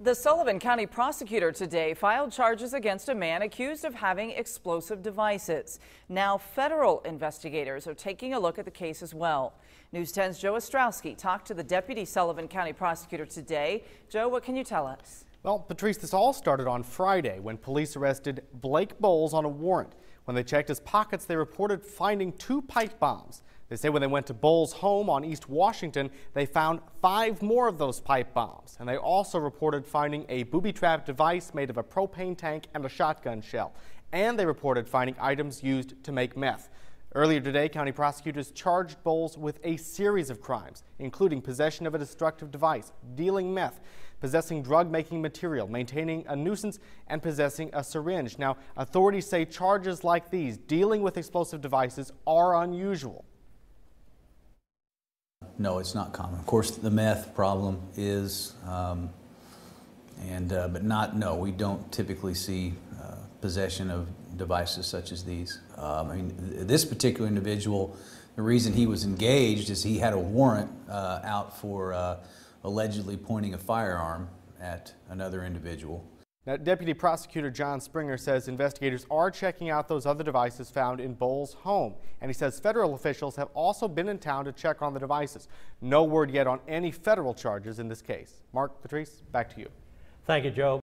The Sullivan County prosecutor today filed charges against a man accused of having explosive devices. Now, federal investigators are taking a look at the case as well. News 10's Joe Ostrowski talked to the deputy Sullivan County prosecutor today. Joe, what can you tell us? Well, Patrice, this all started on Friday when police arrested Blake Bowles on a warrant. When they checked his pockets, they reported finding two pipe bombs. They say when they went to Bowles' home on East Washington, they found five more of those pipe bombs. And they also reported finding a booby trap device made of a propane tank and a shotgun shell. And they reported finding items used to make meth. Earlier today, county prosecutors charged Bowles with a series of crimes, including possession of a destructive device, dealing meth, possessing drug-making material, maintaining a nuisance, and possessing a syringe. Now, authorities say charges like these, dealing with explosive devices, are unusual. No, it's not common. Of course, the meth problem is, um, and uh, but not. No, we don't typically see uh, possession of devices such as these. Um, I mean, th this particular individual, the reason he was engaged is he had a warrant uh, out for uh, allegedly pointing a firearm at another individual. Now, Deputy Prosecutor John Springer says investigators are checking out those other devices found in Bowles' home. And he says federal officials have also been in town to check on the devices. No word yet on any federal charges in this case. Mark, Patrice, back to you. Thank you, Joe.